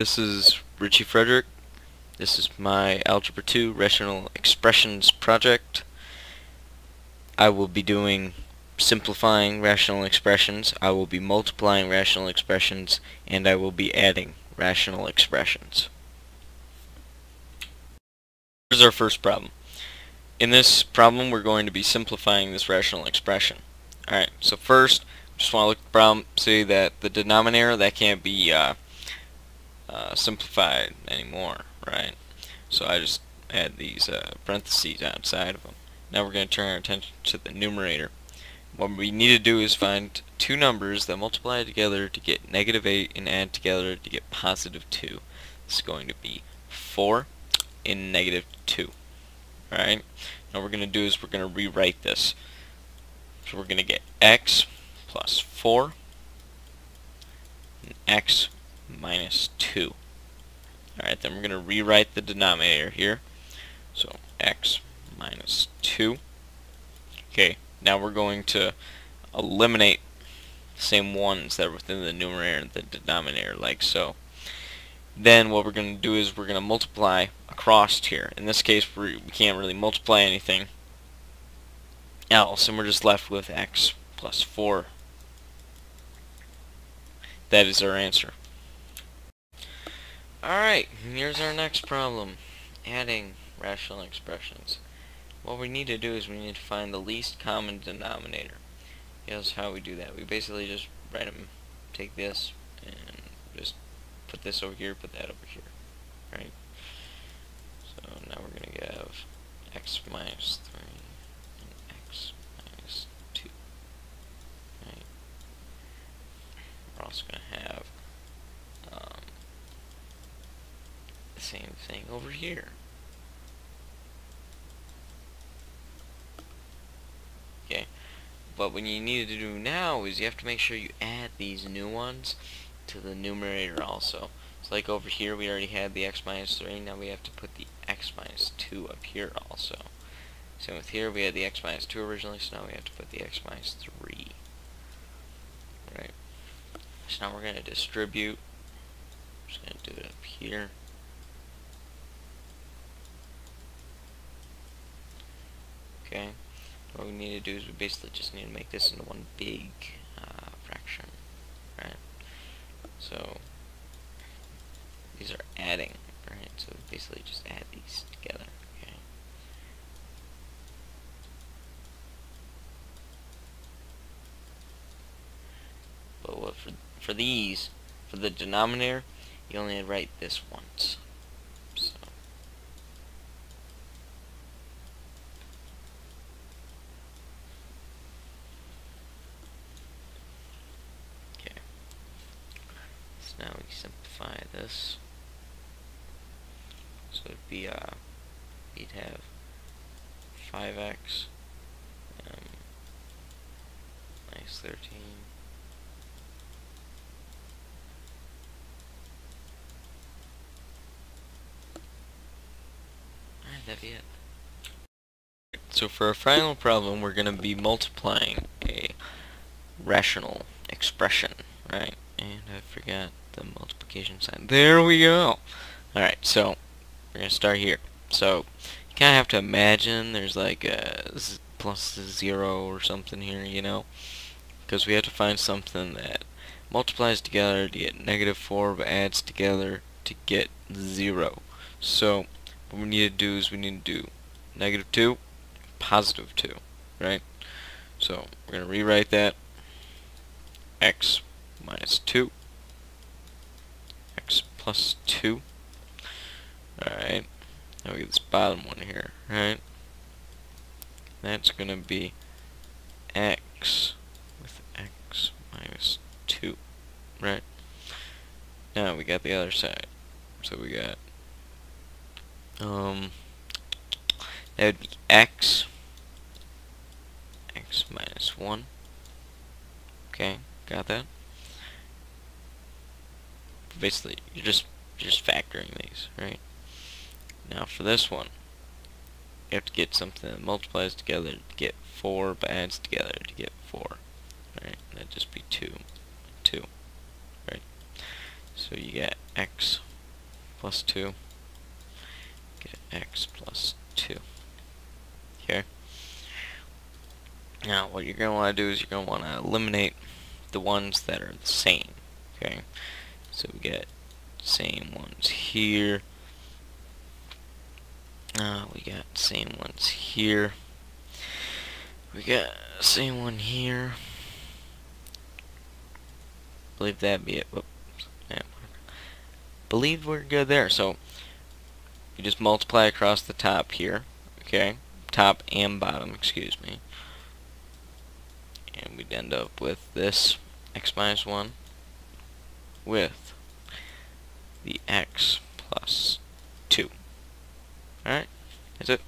This is Richie Frederick. This is my Algebra 2 Rational Expressions project. I will be doing simplifying rational expressions, I will be multiplying rational expressions, and I will be adding rational expressions. Here's our first problem. In this problem we're going to be simplifying this rational expression. Alright, so first, just want to look at the problem, see that the denominator, that can't be uh, uh, simplified anymore, right? So I just add these uh, parentheses outside of them. Now we're going to turn our attention to the numerator. What we need to do is find two numbers that multiply together to get negative 8 and add together to get positive 2. This is going to be 4 and negative 2. Alright? Now what we're going to do is we're going to rewrite this. So we're going to get x plus 4 and x minus 2. Alright, then we're going to rewrite the denominator here. So x minus 2. Okay, now we're going to eliminate the same ones that are within the numerator and the denominator, like so. Then what we're going to do is we're going to multiply across here. In this case, we can't really multiply anything else, and we're just left with x plus 4. That is our answer. Alright, here's our next problem. Adding rational expressions. What we need to do is we need to find the least common denominator. Here's how we do that. We basically just write them, take this, and just put this over here, put that over here. Right? So now we're going to have x minus 3 and x minus 2. Right? We're also going to have um, the same thing over here. Okay, but what you need to do now is you have to make sure you add these new ones to the numerator also. So like over here we already had the x minus 3, now we have to put the x minus 2 up here also. Same with here, we had the x minus 2 originally, so now we have to put the x minus 3. Right. So now we're going to distribute. I'm just going to do it up here. Okay. What we need to do is we basically just need to make this into one big uh, fraction. Right? So, these are adding, right? So basically just add these together, okay? But what for, for these, for the denominator, you only write this once. So. Okay. So now we simplify this. So it'd be, uh, we'd have 5x um, minus 13 Alright, that'd be it. So for our final problem, we're going to be multiplying a rational expression, right? And I forgot the multiplication sign. There we go! Alright, so we're going to start here. So you kind of have to imagine there's like a plus zero or something here, you know? Because we have to find something that multiplies together to get negative 4 but adds together to get 0. So what we need to do is we need to do negative 2, positive 2, right? So we're going to rewrite that x minus 2 x plus 2 alright now we get this bottom one here right that's gonna be x with x minus 2 right? Now we got the other side. So we got um that would be x x minus 1 okay got that basically you're just just factoring these, right? Now for this one, you have to get something that multiplies together to get 4, but adds together to get 4. Right? That'd just be 2. 2. Right? So you get x plus 2. Get x plus 2. Okay. Now, what you're going to want to do is you're to want to eliminate the ones that are the same. Okay. So we get same ones here. Uh, we got same ones here. We got same one here. Believe that be it. Yeah. Believe we're good there. So you just multiply across the top here. Okay. Top and bottom, excuse me. And we'd end up with this x minus 1 with the x plus 2. Alright, that's it.